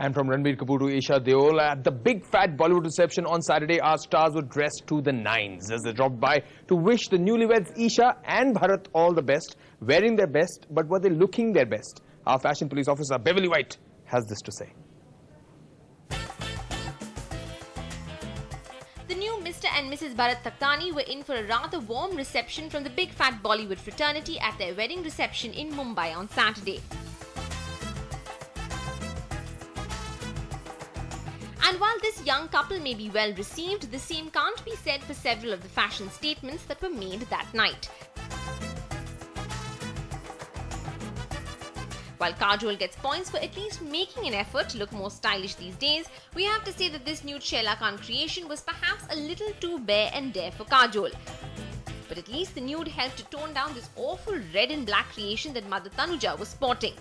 And from Ranbir Kapoor to Esha Deol, at the big fat Bollywood reception on Saturday, our stars were dressed to the nines as they dropped by to wish the newlyweds Isha and Bharat all the best, wearing their best, but were they looking their best? Our fashion police officer Beverly White has this to say. The new Mr. and Mrs. Bharat Takhtani were in for a rather warm reception from the big fat Bollywood fraternity at their wedding reception in Mumbai on Saturday. And while this young couple may be well received, the same can't be said for several of the fashion statements that were made that night. While Kajol gets points for at least making an effort to look more stylish these days, we have to say that this new Shehla Khan creation was perhaps a little too bare and dare for Kajol. But at least the nude helped to tone down this awful red and black creation that Mother Tanuja was sporting.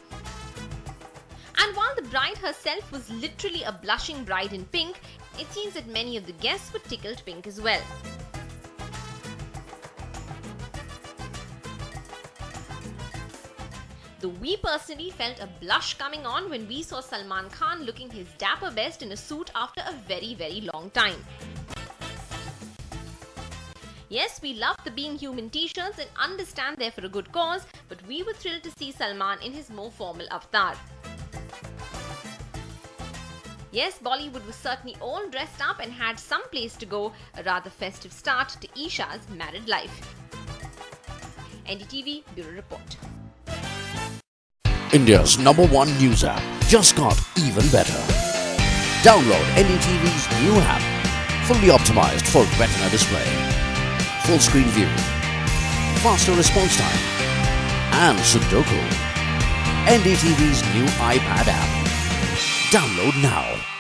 And while the bride herself was literally a blushing bride in pink, it seems that many of the guests were tickled pink as well. Though we personally felt a blush coming on when we saw Salman Khan looking his dapper best in a suit after a very, very long time. Yes, we love the Being Human t-shirts and understand they're for a good cause, but we were thrilled to see Salman in his more formal avatar. Yes, Bollywood was certainly all dressed up and had some place to go, a rather festive start to Esha's married life. NDTV Bureau Report. India's number one news app just got even better. Download NDTV's new app, fully optimized for retina display, full screen view, faster response time, and Sudoku. NDTV's new iPad app. Download now.